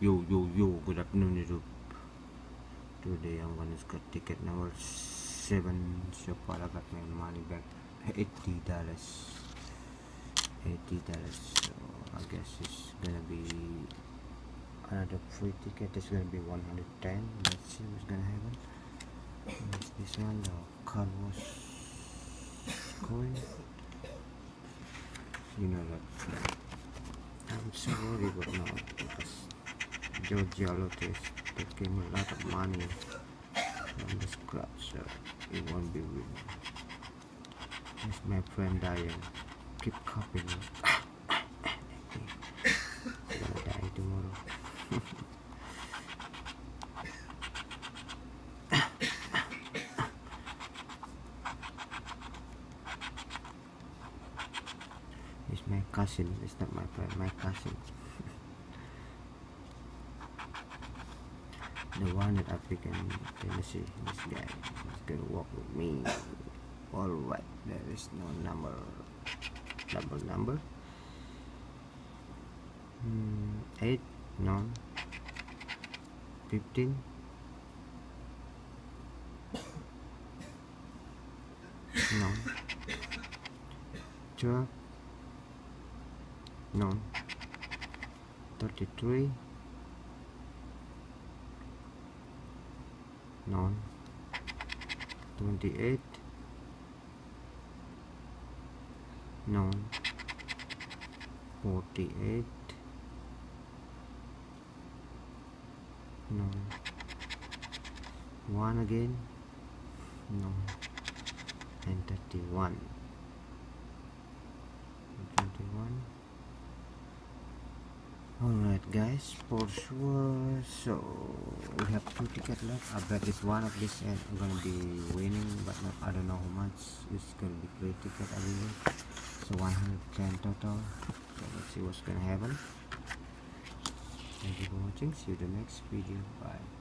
Yo, yo, yo, good afternoon YouTube. Today I'm gonna score ticket number 7 so far I got my money back $80 $80 so I guess it's gonna be another free ticket it's gonna be 110 let's see what's gonna happen. This one? The car was coin you know that. I'm so worried about now because Georgia Lotus taking a lot of money from the scratch, so it won't be winning. It's my friend Diane. Keep copying it. I'm die tomorrow. It's my cousin, it's not my friend, my cousin. the one that African Tennessee this guy. Is gonna walk with me. All right there is no number double number. Mm, 8 no 15 no 12 no 33 nine, twenty-eight, nine, forty-eight, nine, one again, nine, and thirty-one. Alright guys, for sure, so we have two tickets left. I bet this one of this and I'm gonna be winning, but not, I don't know how much. It's gonna be free ticket I believe. So 110 total. So let's see what's gonna happen. Thank you for watching. See you the next video. Bye.